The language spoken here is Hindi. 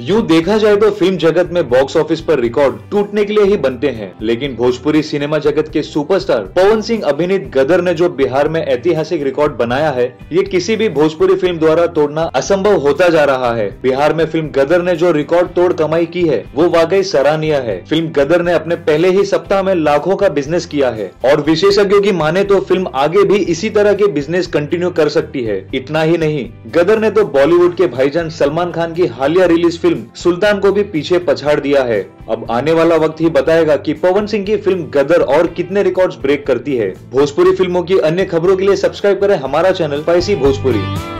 यूँ देखा जाए तो फ़िल्म जगत में बॉक्स ऑफ़िस पर रिकॉर्ड टूटने के लिए ही बनते हैं। लेकिन भोजपुरी सिनेमा जगत के सुपरस्टार पवन सिंह अभिनीत गदर ने जो बिहार में ऐतिहासिक रिकॉर्ड बनाया है, ये किसी भी भोजपुरी फ़िल्म द्वारा तोड़ना असंभव होता जा रहा है। बिहार में फ़िल्म गदर ने जो रिकॉर्ड तोड़ कमाई की है, वो वाकई सराहनीय है। फ़िल्म गदर ने अपने पहले ही सप्ताह में लाखों का बिज़नेस किया है। और विशेषज्ञों की माने तो फ़िल्म आगे भी इसी तरह के बिज़नेस कंटिन्यू कर सकती है। इतना ही नहीं, गदर ने तो बॉलीवुड के भाईजान सलमान खान की हालिया रिलीज़ फ़िल्म सुल्तान को भी पीछे पछाड़ दिया है। अब आने वाला वक्त ही बताएगा कि पवन सिंह की फ़िल्म गदर और कितने रिकॉर्ड्स ब्रेक करती है। भोजपुरी फ़िल्मों की अन्य खबरों के लिए सब्सक्राइब करें हमारा चैनल पाइसी भोजपुरी